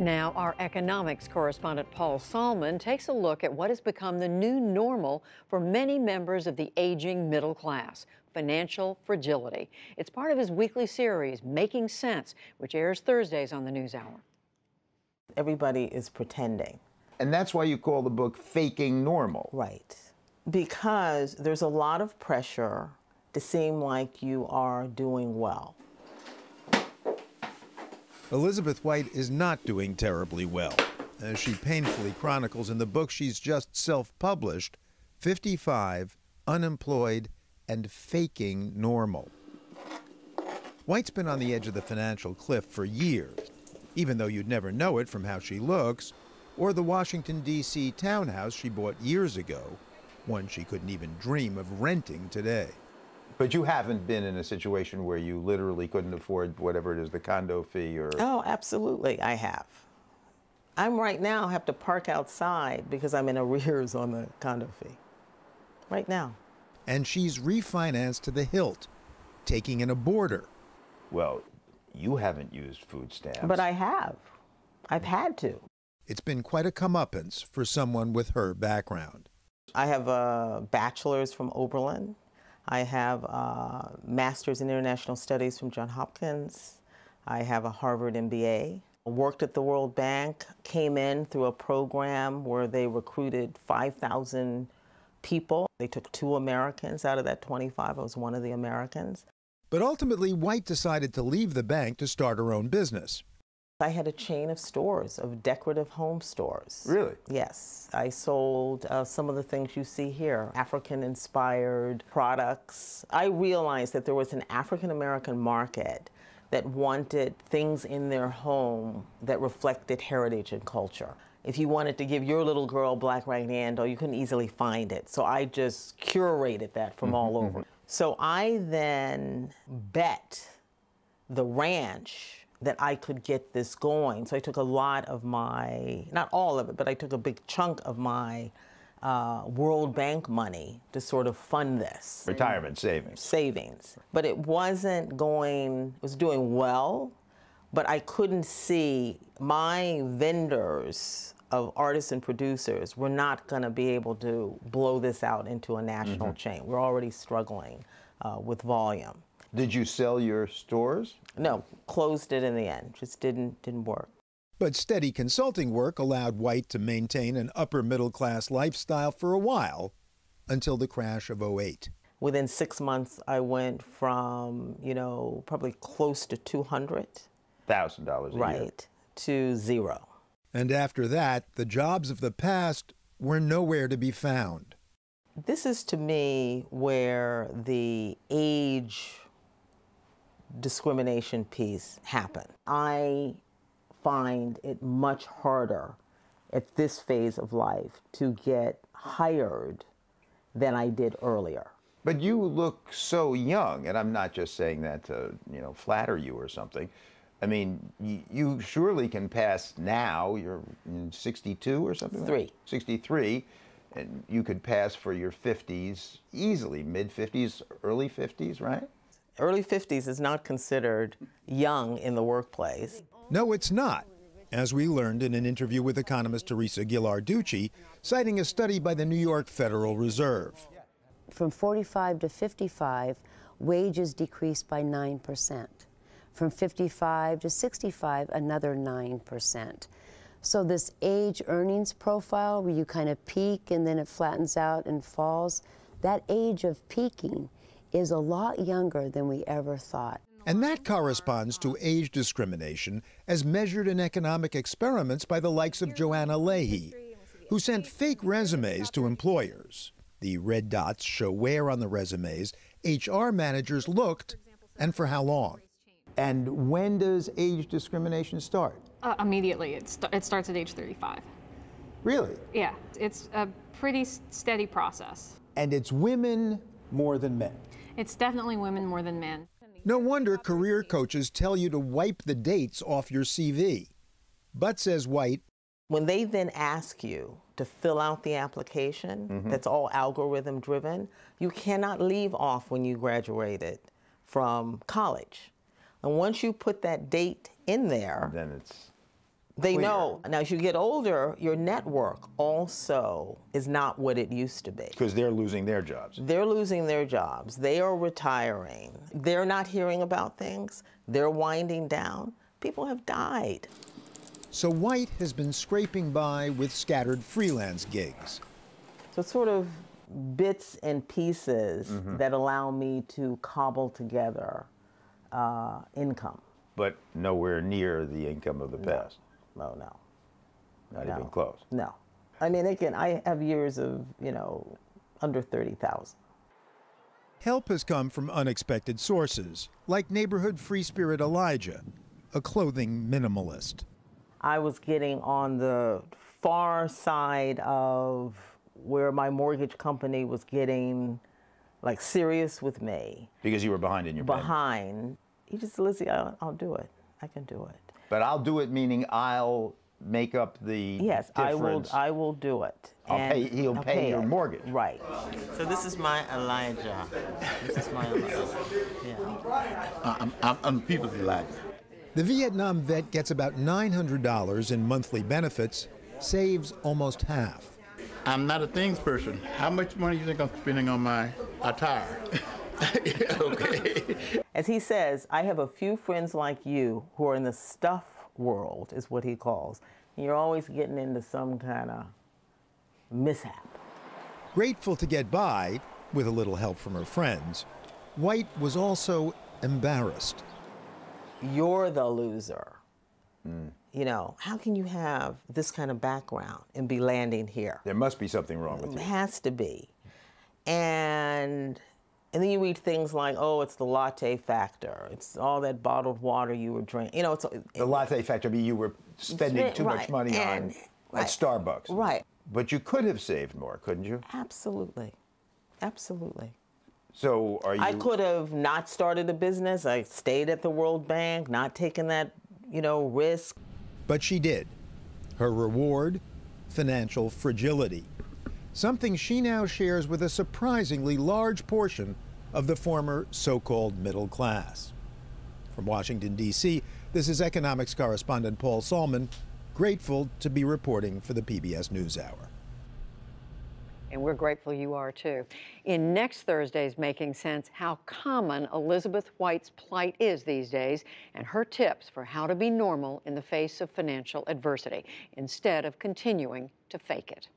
Now, our economics correspondent Paul Solman takes a look at what has become the new normal for many members of the aging middle class financial fragility. It's part of his weekly series, Making Sense, which airs Thursdays on the NewsHour. Everybody is pretending. And that's why you call the book Faking Normal. Right. Because there's a lot of pressure to seem like you are doing well. Elizabeth White is not doing terribly well. As she painfully chronicles in the book she's just self published 55, unemployed, and faking normal. White's been on the edge of the financial cliff for years, even though you'd never know it from how she looks or the Washington, D.C. townhouse she bought years ago, one she couldn't even dream of renting today. But you haven't been in a situation where you literally couldn't afford whatever it is, the condo fee or. Oh, absolutely, I have. I'm right now have to park outside because I'm in arrears on the condo fee. Right now. And she's refinanced to the hilt, taking in a boarder. Well, you haven't used food stamps. But I have. I've had to. It's been quite a comeuppance for someone with her background. I have a bachelor's from Oberlin. I have a master's in international studies from Johns Hopkins. I have a Harvard MBA. I worked at the World Bank, came in through a program where they recruited 5,000 people. They took two Americans out of that 25. I was one of the Americans. But ultimately, White decided to leave the bank to start her own business. I had a chain of stores, of decorative home stores. Really? Yes. I sold uh, some of the things you see here, African inspired products. I realized that there was an African American market that wanted things in their home that reflected heritage and culture. If you wanted to give your little girl Black Ragnando, you couldn't easily find it. So I just curated that from all Mm-hmm. over. So I then bet the ranch that I could get this going. So I took a lot of my, not all of it, but I took a big chunk of my uh, World Bank money to sort of fund this. Retirement savings. Savings. But it wasn't going, it was doing well, but I couldn't see my vendors of artists and producers were not going to be able to blow this out into a national chain. We're already struggling uh, with volume. Did you sell your stores? No, closed it in the end. Just didn't didn't work. But steady consulting work allowed White to maintain an upper middle class lifestyle for a while until the crash of 08. Within six months, I went from you know probably close to two hundred, Thousand dollars a year. right, to zero. And after that, the jobs of the past were nowhere to be found. This is to me where the age discrimination piece happen. I find it much harder at this phase of life to get hired than I did earlier. But you look so young, and I'm not just saying that to you know flatter you or something. I mean, you, you surely can pass now. You're 62 or something. Three. that? 63, and you could pass for your 50s easily, mid 50s, early 50s, right? Early 50s is not considered young in the workplace. No, it's not, as we learned in an interview with economist Teresa Ghilarducci, citing a study by the New York Federal Reserve. From 45 to 55, wages decreased by 9%. From 55 to 65, another 9%. So, this age earnings profile where you kind of peak and then it flattens out and falls, that age of peaking is a lot younger than we ever thought. And that corresponds to age discrimination as measured in economic experiments by the likes of Joanna Lahey, who sent fake resumes to employers. The red dots show where on the resumes HR managers looked and for how long. And when does age discrimination start? Uh, immediately, it, st- it starts at age 35. Really? Yeah, it's a pretty s- steady process. And it's women more than men. It's definitely women more than men. No wonder career coaches tell you to wipe the dates off your CV. But, says White, When they then ask you to fill out the application, mm-hmm. that's all algorithm driven, you cannot leave off when you graduated from college. And once you put that date in there, Then it's They clear. know. Now, as you get older, your network also is not what it used to be. because they're losing their jobs. They're losing their jobs. They are retiring. They're not hearing about things. They're winding down. People have died. So White has been scraping by with scattered freelance gigs. So it's sort of bits and pieces Mm-hmm. that allow me to cobble together uh, income. but nowhere near the income of the past. Oh no, Not no. even close. no. I mean, again, I have years of you know under thirty thousand. Help has come from unexpected sources, like neighborhood free spirit Elijah, a clothing minimalist. I was getting on the far side of where my mortgage company was getting like serious with me. Because you were behind in your payment. Behind, he just Lizzie, I'll, I'll do it. I can do it. But I'll do it, meaning I'll make up the Yes, I will. I will do it. I'll And pay- he'll I'll pay your it. mortgage. Right. So this is my Elijah. This is my Elijah. Yeah. Uh, I'm, I'm, I'm people's Elijah. The Vietnam vet gets about $900 in monthly benefits, saves almost half. I'm not a things person. How much money do you think I'm spending on my attire? okay. As he says, I have a few friends like you who are in the stuff world, is what he calls. And you're always getting into some kind of mishap. Grateful to get by, with a little help from her friends, White was also embarrassed. You're the loser. You know, how can you have this kind of background and be landing here? There must be something wrong with you. It you. has to be. And and then you read things like, oh, it's the latte factor. It's all that bottled water you were drinking. You know, it's The latte factor, be you were spending Spent- too much right, money on right. at Starbucks. Right. But you could have saved more, couldn't you? absolutely, absolutely. So are you? I could have not started a business. I stayed at the World Bank, not taken that, you know, risk. But she did. Her reward? Financial fragility. Something she now shares with a surprisingly large portion of the former so called middle class. From Washington, D.C., this is economics correspondent Paul Solman, grateful to be reporting for the PBS NewsHour. And we're grateful you are too. In next Thursday's Making Sense, how common Elizabeth White's plight is these days and her tips for how to be normal in the face of financial adversity instead of continuing to fake it.